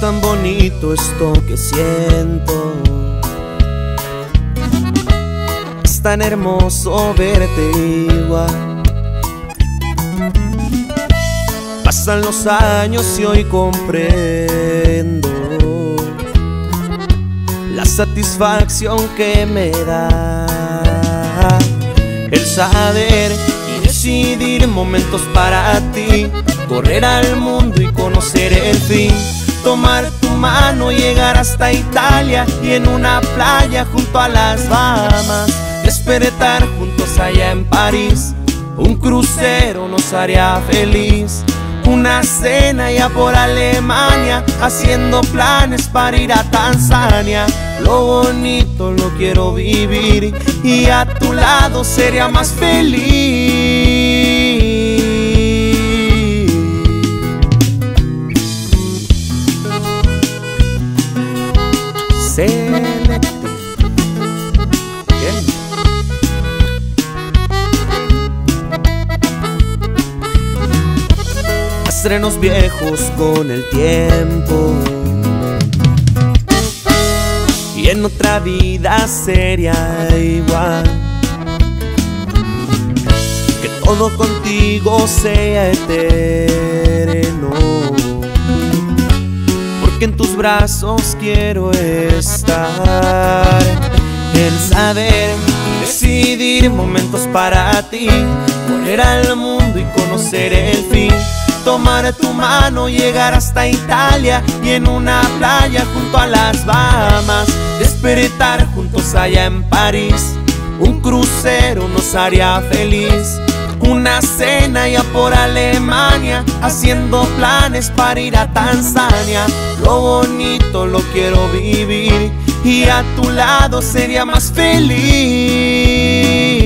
bonito esto que siento. Es tan hermoso verte igual. Pasan los años y hoy comprendo la satisfacción que me da el saber y decidir momentos para ti, correr al mundo y conocer el fin tomar tu mano, llegar hasta Italia y en una playa junto a las Bahamas, despertar juntos allá en París. Un crucero nos haría feliz, una cena ya por Alemania, haciendo planes para ir a Tanzania. Lo bonito lo quiero vivir y a tu lado sería más feliz. Estrenos viejos con el tiempo. Y en otra vida sería igual. Que todo contigo sea eterno Porque en tus brazos quiero estar El saber decidir momentos para ti Correr al mundo y conocer el fin tomar tu mano, llegar hasta Italia y en una playa junto a las Bahamas, despertar juntos allá en París. Un crucero nos haría feliz. Una cena ya por Alemania, haciendo planes para ir a Tanzania. Lo bonito lo quiero vivir y a tu lado sería más feliz.